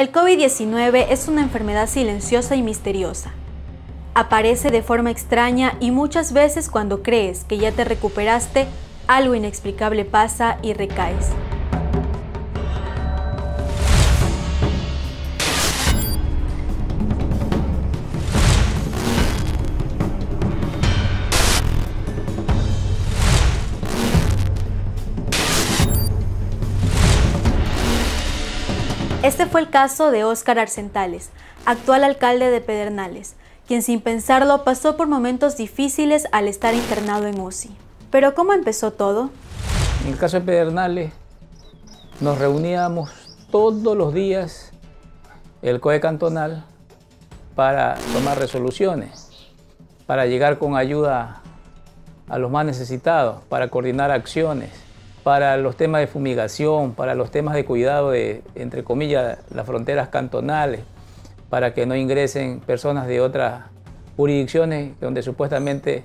El COVID-19 es una enfermedad silenciosa y misteriosa. Aparece de forma extraña y muchas veces cuando crees que ya te recuperaste, algo inexplicable pasa y recaes. Este fue el caso de Óscar Arcentales, actual alcalde de Pedernales, quien sin pensarlo pasó por momentos difíciles al estar internado en UCI. Pero ¿cómo empezó todo? En el caso de Pedernales, nos reuníamos todos los días el COE cantonal para tomar resoluciones, para llegar con ayuda a los más necesitados, para coordinar acciones para los temas de fumigación, para los temas de cuidado de, entre comillas, las fronteras cantonales, para que no ingresen personas de otras jurisdicciones donde supuestamente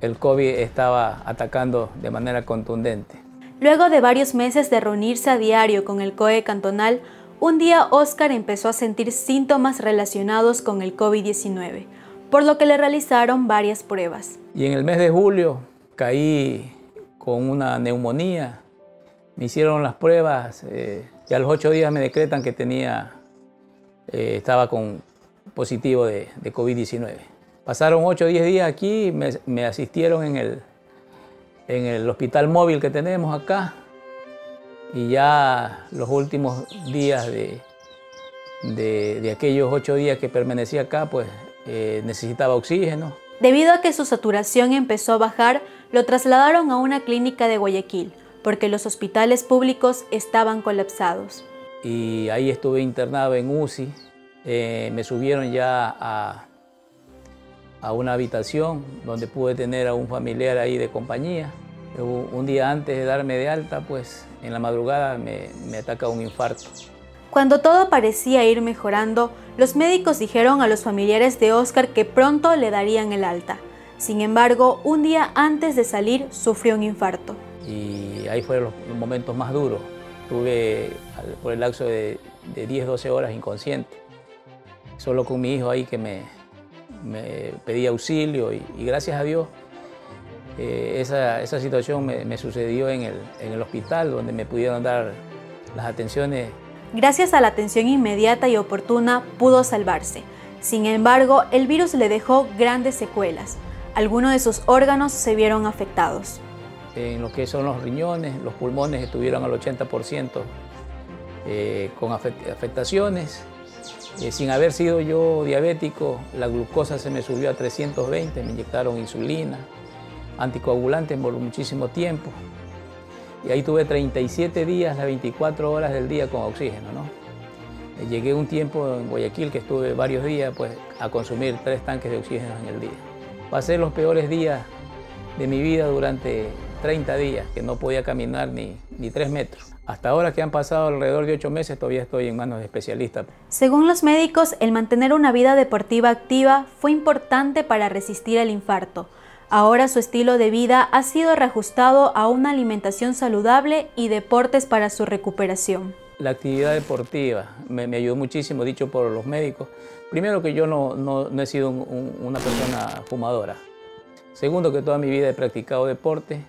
el COVID estaba atacando de manera contundente. Luego de varios meses de reunirse a diario con el COE cantonal, un día Oscar empezó a sentir síntomas relacionados con el COVID-19, por lo que le realizaron varias pruebas. Y en el mes de julio caí con una neumonía. Me hicieron las pruebas eh, y a los ocho días me decretan que tenía, eh, estaba con positivo de, COVID-19. Pasaron ocho o diez días aquí, me, me, asistieron en el, en el hospital móvil que tenemos acá y ya los últimos días de, de, aquellos ocho días que permanecí acá, pues eh, necesitaba oxígeno. Debido a que su saturación empezó a bajar, lo trasladaron a una clínica de Guayaquil, porque los hospitales públicos estaban colapsados. Y ahí estuve internado en UCI, eh, me subieron ya a, a una habitación donde pude tener a un familiar ahí de compañía. Un día antes de darme de alta, pues en la madrugada me, me ataca un infarto. Cuando todo parecía ir mejorando, los médicos dijeron a los familiares de Oscar que pronto le darían el alta. Sin embargo, un día antes de salir sufrió un infarto. Y ahí fueron los, momentos más duros. Tuve por el lapso de, 10-12 horas inconsciente. Solo con mi hijo ahí que me, pedía auxilio y, gracias a Dios eh, esa, situación me, sucedió en el, en el hospital donde me pudieron dar las atenciones. Gracias a la atención inmediata y oportuna pudo salvarse. Sin embargo, el virus le dejó grandes secuelas algunos de sus órganos se vieron afectados. En lo que son los riñones, los pulmones estuvieron al 80% eh, con afectaciones. Eh, sin haber sido yo diabético, la glucosa se me subió a 320, me inyectaron insulina, anticoagulante por muchísimo tiempo. Y ahí tuve 37 días, las 24 horas del día con oxígeno. ¿no? Eh, llegué un tiempo en Guayaquil que estuve varios días pues, a consumir tres tanques de oxígeno en el día. Pasé los peores días de mi vida durante 30 días, que no podía caminar ni, ni 3 metros. Hasta ahora que han pasado alrededor de 8 meses, todavía estoy en manos de especialistas. Según los médicos, el mantener una vida deportiva activa fue importante para resistir el infarto. Ahora su estilo de vida ha sido reajustado a una alimentación saludable y deportes para su recuperación. La actividad deportiva me, ayudó muchísimo, dicho por los médicos. Primero que yo no, no, he sido una persona fumadora. Segundo que toda mi vida he practicado deporte.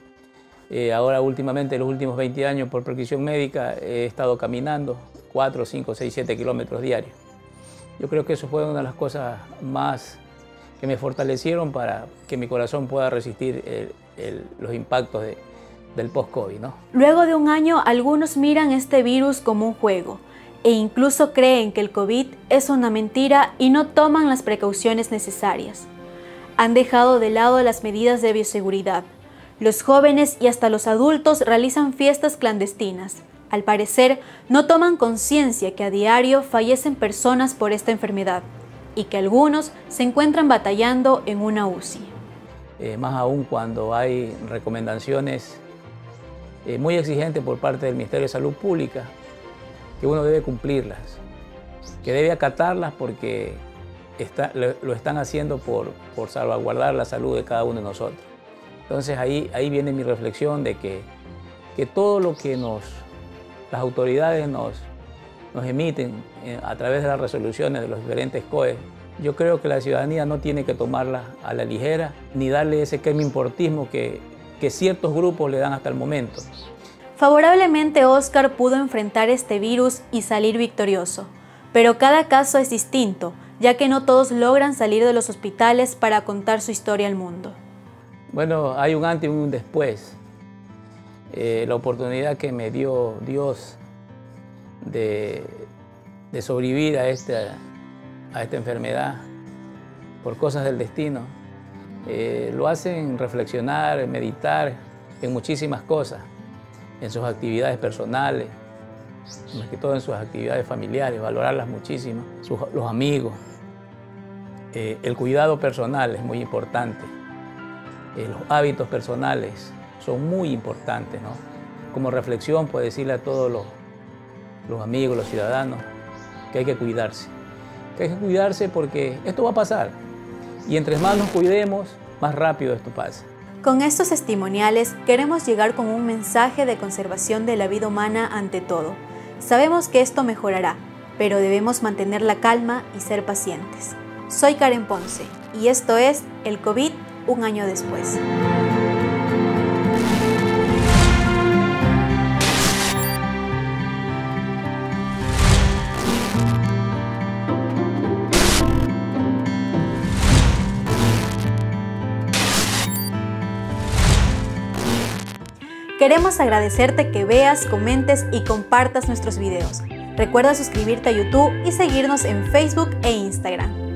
Eh, ahora últimamente, los últimos 20 años, por prescripción médica, he estado caminando 4, 5, 6, 7 kilómetros diarios. Yo creo que eso fue una de las cosas más que me fortalecieron para que mi corazón pueda resistir los impactos de, del post-COVID. ¿no? Luego de un año, algunos miran este virus como un juego e incluso creen que el COVID es una mentira y no toman las precauciones necesarias. Han dejado de lado las medidas de bioseguridad. Los jóvenes y hasta los adultos realizan fiestas clandestinas. Al parecer, no toman conciencia que a diario fallecen personas por esta enfermedad y que algunos se encuentran batallando en una UCI. Eh, más aún cuando hay recomendaciones eh, muy exigente por parte del Ministerio de Salud Pública, que uno debe cumplirlas, que debe acatarlas porque lo, están haciendo por, por, salvaguardar la salud de cada uno de nosotros. Entonces ahí, ahí viene mi reflexión de que, que todo lo que nos, las autoridades nos, nos emiten eh, a través de las resoluciones de los diferentes COE, yo creo que la ciudadanía no tiene que tomarla a la ligera ni darle ese importismo que, que ciertos grupos le dan hasta el momento. Favorablemente, Oscar pudo enfrentar este virus y salir victorioso, pero cada caso es distinto, ya que no todos logran salir de los hospitales para contar su historia al mundo. Bueno, hay un antes y un después. Eh, la oportunidad que me dio Dios de, sobrevivir a esta, a esta enfermedad por cosas del destino, eh, lo hacen reflexionar, meditar en muchísimas cosas, en sus actividades personales, más que todo en sus actividades familiares, valorarlas muchísimo, los amigos. Eh, el cuidado personal es muy importante, los hábitos personales, son muy importantes. ¿no? Como reflexión, puedo decirle a todos los amigos, los ciudadanos, que hay que cuidarse. Que hay que cuidarse porque esto va a pasar. Y entre más nos cuidemos, más rápido esto pasa. Con estos testimoniales queremos llegar con un mensaje de conservación de la vida humana ante todo. Sabemos que esto mejorará, pero debemos mantener la calma y ser pacientes. Soy Karen Ponce y esto es El COVID un año después. Queremos agradecerte que veas, comentes y compartas nuestros videos. Recuerda suscribirte a YouTube y seguirnos en Facebook e Instagram.